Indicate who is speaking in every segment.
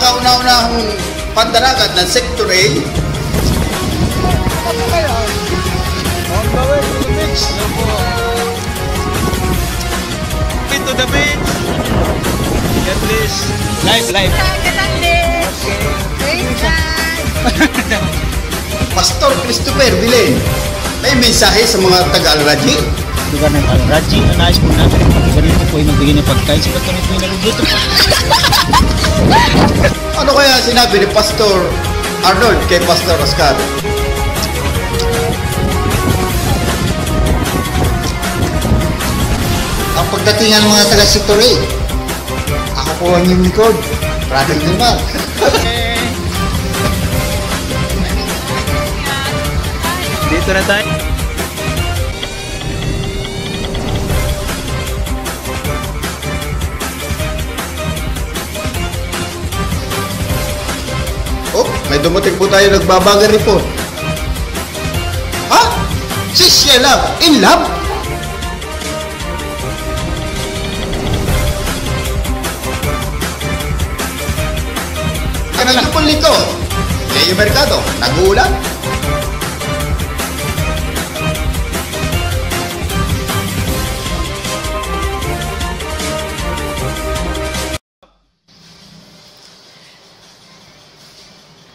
Speaker 1: kauna-unahang pandaragat ng Sector A?
Speaker 2: On the way to the beach.
Speaker 3: Been to the beach. Get this. Live, live.
Speaker 1: Pastor Christopher Vilen, may mensahe sa mga taga-Alraji.
Speaker 4: lugar ng Raji na nais po natin ganito po ay magbigay ng pagkain sa kami po naluluto
Speaker 1: Ano kaya sinabi ni Pastor Arnold kay Pastor Oscar? Ang pagdatingan ng mga taga-Sector A, ako po ang yung likod, Brother Limar.
Speaker 3: Dito na tayo.
Speaker 1: May dumating po tayo nagbabaga report. Ha? Si Sheila, in love? Yung lito. Leo Mercado, nag-uulan?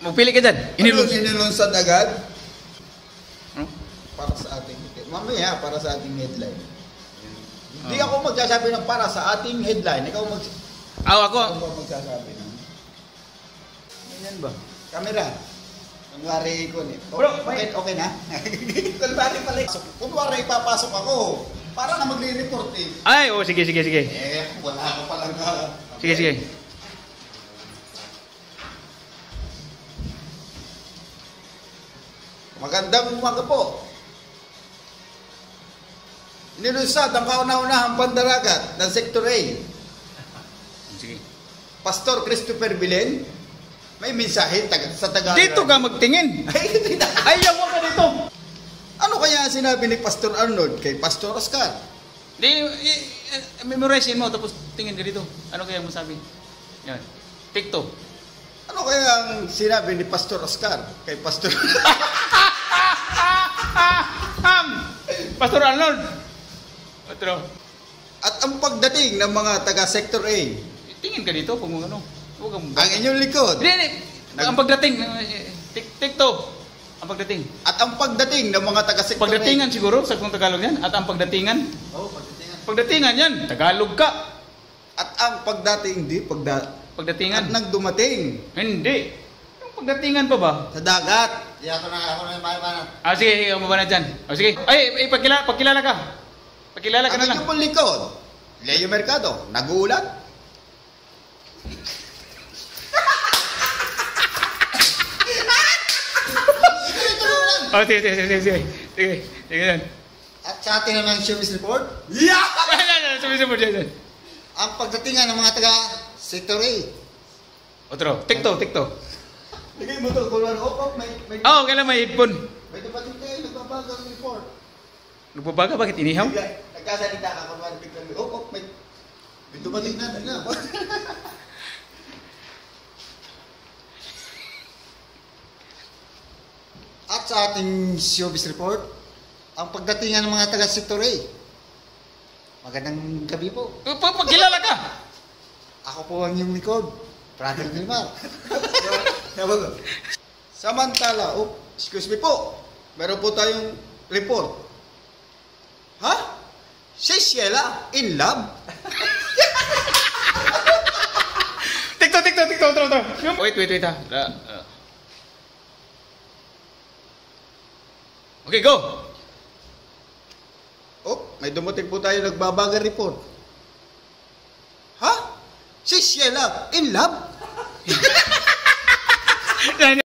Speaker 3: Magpili ka dyan.
Speaker 1: Inilun.
Speaker 3: Inilun.
Speaker 1: Inilunsad agad?
Speaker 3: Ano?
Speaker 1: Para sa ating, mamaya, para sa ating headline. Hindi ako magsasabi ng para sa ating headline. Ikaw mag,
Speaker 3: Aw, ako.
Speaker 1: Ako ba magsasabi ng? Ganyan ba? Camera. Kunwari ko ni.
Speaker 3: Bro,
Speaker 1: okay, okay na? Kunwari pala. Kunwari ipapasok ako. Para na magre-report eh.
Speaker 3: Ay, oh, sige, sige, sige.
Speaker 1: Eh, wala ako palang.
Speaker 3: Sige, sige.
Speaker 1: Magandang umaga po. Nilusad ang kauna-unahang pandaragat ng Sector A.
Speaker 3: Sige.
Speaker 1: Pastor Christopher Bilen, may mensahe sa taga
Speaker 3: Dito ka magtingin. Ayaw mo ka dito.
Speaker 1: Ano kaya sinabi ni Pastor Arnold kay Pastor Oscar?
Speaker 3: Di, i, i, memorize mo, tapos tingin ka dito. Ano kaya mo sabi? Yan. TikTok.
Speaker 1: Ano kaya ang sinabi ni Pastor Oscar kay Pastor
Speaker 3: Pastor Arnold. Otro.
Speaker 1: At ang pagdating ng mga taga Sector A,
Speaker 3: Tingin ka dito kung ano. Huwag kang...
Speaker 1: ang inyong likod,
Speaker 3: Hindi, hindi. Ang pagdating. eh, tik- TikTok. Ang pagdating.
Speaker 1: at ang pagdating ng mga taga Sector
Speaker 3: Pagdatingan siguro, sa kung Tagalog yan. At ang pagdatingan.
Speaker 1: A. Oh, pagdatingan.
Speaker 3: Pagdatingan yan. Tagalog ka.
Speaker 1: At ang pagdating, hindi, pagda, at
Speaker 3: Pagdatingan.
Speaker 1: nang dumating
Speaker 3: Hindi. Yung pagdatingan pa ba?
Speaker 1: sa dagat. Di ako na, ako na yung
Speaker 3: Ah, sige, ikaw mo na dyan? O sige. Ay, ay pagkilala, pagkilala ka. Pagkilala ka
Speaker 1: Ang
Speaker 3: na lang.
Speaker 1: inyong pong likod, Leo Mercado, nag-uulan?
Speaker 3: Oh, sige, sige, sige, sige. Sige, sige yan.
Speaker 1: At sa ating naman showbiz report,
Speaker 3: Yeah! Yan, yan, yan. Sumisipod yan,
Speaker 1: ang pagdatingan ng mga taga Sector A.
Speaker 3: Otro. TikTok, TikTok.
Speaker 1: Bigay mo to, ano, oh, oh, may, may,
Speaker 3: Oh, kailan may headphone.
Speaker 1: may dumating kayo, nagbabagang report.
Speaker 3: Nagbabaga, bakit inihaw?
Speaker 1: Nagkasalita ka, ano, biglang, oh, oh, may, may dumating na, na. At sa ating showbiz report, ang pagdatingan ng mga taga Sector A. Magandang gabi po.
Speaker 3: Pa- Pagkilala ka.
Speaker 1: Ako po ang iyong likod. Brother Nilmar. Samantala, oh, excuse me po. Meron po tayong report. Ha? Si Sheila in love?
Speaker 3: TikTok, TikTok, TikTok, otro, otro. Wait, wait, wait ha. Ah, ah. Okay, go.
Speaker 1: Oh, may dumating po tayo nagbabaga report. Ha? Si Sheila in love?
Speaker 3: Yan,